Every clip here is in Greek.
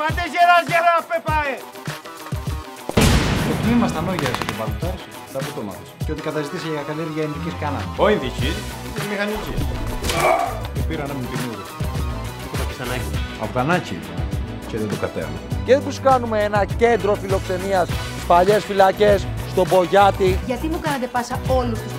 Πάτε γερά γερά πεπάε. Το τμήμα στα νόγια σου τον βάλω, τώρα θα που το μάθεις. Και ότι καταζητήσει για καλλιέργεια ειδικής κάνα. Όχι ειδική, είναι μηχανική. Και πήρα να μου την ούρη. Το πακιστανάκι. Από κανάκι. Και δεν το κατέβω. Και τους κάνουμε ένα κέντρο φιλοξενίας στις παλιές φυλακές, στον Πογιάτη. Γιατί μου κάνατε πάσα όλους τους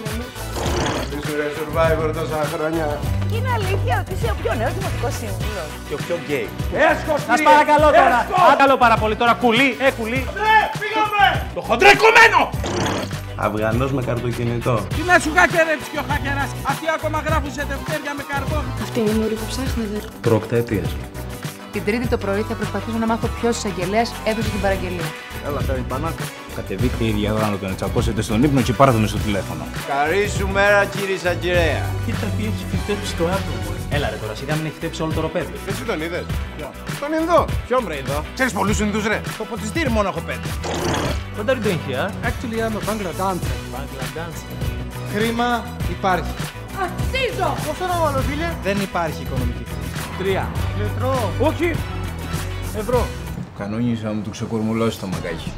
τρελούς. Είσαι ρε survivor τόσα χρόνια. Είναι αλήθεια ότι είσαι ο πιο νέος δημοτικός σύμβουλος. Και ο πιο γκέι. Έσχος, Σας παρακαλώ τώρα. Παρακαλώ πάρα πολύ τώρα. Κουλή, ε κουλή. Ναι, πήγαμε. Το χοντρέ κομμένο. Αυγανός με καρτοκινητό. Τι να σου χακερέψει και ο χακεράς. Αυτοί ακόμα γράφουν σε δευτέρια με καρμπό. Αυτή είναι η ουρή που ψάχνετε. Προκτέτειες. Την Τρίτη το πρωί θα προσπαθήσω να μάθω ποιος εισαγγελέα έδωσε την παραγγελία. Έλα, φέρνει πανάκα. Κατεβείτε η ίδια ώρα να τον τσακώσετε στον ύπνο και πάρτε τον στο τηλέφωνο. Καλή σου μέρα κύριε εισαγγελέα. Κοίτα τι έχεις φυτέψει το άτομο. Έλα ρε τώρα, σιγά μην έχει φυτέψει όλο το ροπέδι. Εσύ τον είδες; Τον Ινδό. Ποιον ρε Ινδό; Ξέρεις πολλούς Ινδούς ρε; Το ποτιστήρι μόνο έχω πέντε. What are you doing here? Actually, I'm a Bangladesh. Bangladesh. Χρήμα υπάρχει. Αξίζω! Πόσο να βάλω, φίλε; Δεν υπάρχει οικονομική κρίση. Τρία. Λετρό. Όχι. Ευρώ. Κανόνισα να μου του ξεκορμουλώσει το μαγκάκι.